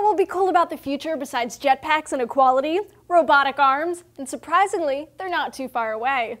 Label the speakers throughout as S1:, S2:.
S1: what will be cool about the future besides jetpacks and equality? Robotic arms, and surprisingly, they're not too far away.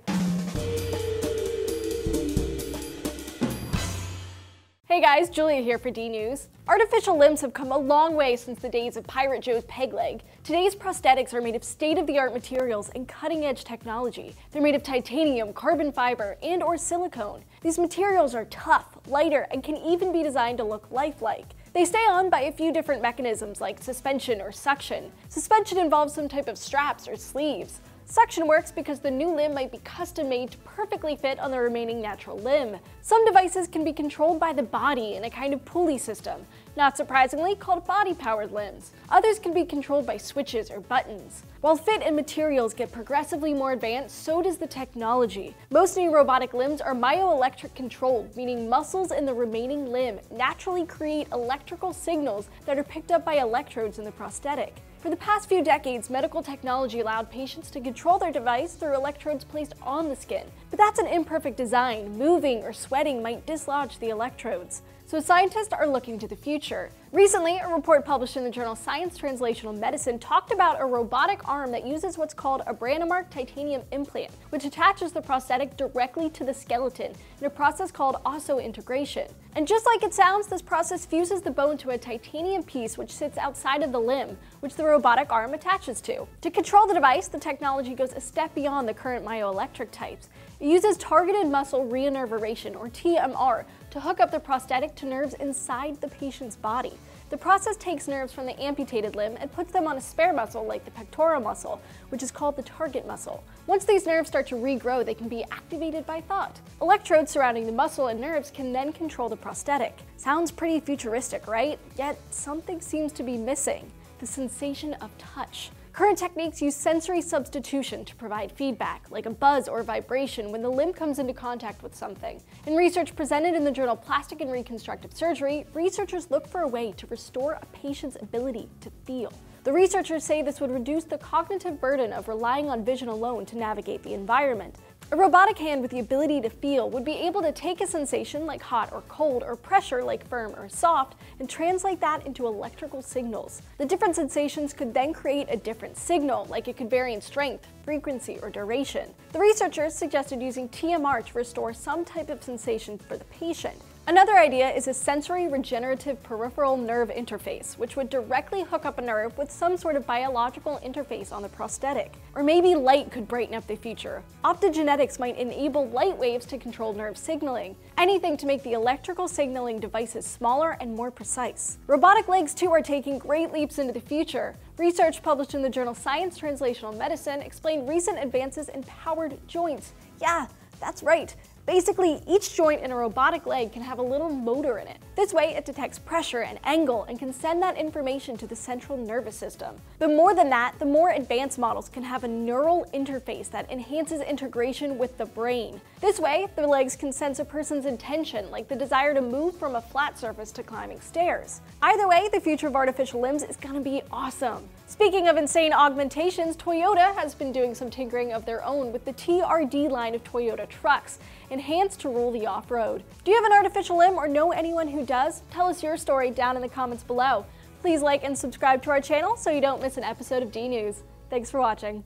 S1: Hey guys, Julia here for DNews. Artificial limbs have come a long way since the days of Pirate Joe's peg leg. Today's prosthetics are made of state-of-the-art materials and cutting-edge technology. They're made of titanium, carbon fiber, and or silicone. These materials are tough, lighter, and can even be designed to look lifelike. They stay on by a few different mechanisms like suspension or suction. Suspension involves some type of straps or sleeves. Suction works because the new limb might be custom made to perfectly fit on the remaining natural limb. Some devices can be controlled by the body in a kind of pulley system, not surprisingly called body-powered limbs. Others can be controlled by switches or buttons. While fit and materials get progressively more advanced, so does the technology. Most new robotic limbs are myoelectric controlled, meaning muscles in the remaining limb naturally create electrical signals that are picked up by electrodes in the prosthetic. For the past few decades, medical technology allowed patients to control their device through electrodes placed on the skin. But that's an imperfect design. Moving or sweating might dislodge the electrodes. So scientists are looking to the future. Recently, a report published in the journal Science Translational Medicine talked about a robotic arm that uses what's called a Brånemark titanium implant, which attaches the prosthetic directly to the skeleton in a process called osseointegration. And just like it sounds, this process fuses the bone to a titanium piece which sits outside of the limb, which the robotic arm attaches to. To control the device, the technology goes a step beyond the current myoelectric types. It uses targeted muscle reinnervation, or TMR, to hook up the prosthetic to nerves inside the patient's body. The process takes nerves from the amputated limb and puts them on a spare muscle like the pectoral muscle, which is called the target muscle. Once these nerves start to regrow, they can be activated by thought. Electrodes surrounding the muscle and nerves can then control the prosthetic. Sounds pretty futuristic, right? Yet something seems to be missing, the sensation of touch. Current techniques use sensory substitution to provide feedback, like a buzz or vibration when the limb comes into contact with something. In research presented in the journal Plastic and Reconstructive Surgery, researchers look for a way to restore a patient's ability to feel. The researchers say this would reduce the cognitive burden of relying on vision alone to navigate the environment. A robotic hand with the ability to feel would be able to take a sensation like hot or cold or pressure like firm or soft and translate that into electrical signals. The different sensations could then create a different signal, like it could vary in strength, frequency, or duration. The researchers suggested using TMR to restore some type of sensation for the patient. Another idea is a sensory regenerative peripheral nerve interface, which would directly hook up a nerve with some sort of biological interface on the prosthetic. Or maybe light could brighten up the future. Optogenetics might enable light waves to control nerve signaling. Anything to make the electrical signaling devices smaller and more precise. Robotic legs too are taking great leaps into the future. Research published in the journal Science Translational Medicine explained recent advances in powered joints. Yeah, that's right. Basically, each joint in a robotic leg can have a little motor in it. This way, it detects pressure and angle and can send that information to the central nervous system. But more than that, the more advanced models can have a neural interface that enhances integration with the brain. This way, the legs can sense a person's intention, like the desire to move from a flat surface to climbing stairs. Either way, the future of artificial limbs is gonna be awesome. Speaking of insane augmentations, Toyota has been doing some tinkering of their own with the TRD line of Toyota trucks enhanced to rule the off-road. Do you have an artificial limb or know anyone who does? Tell us your story down in the comments below. Please like and subscribe to our channel so you don't miss an episode of D-News. Thanks for watching.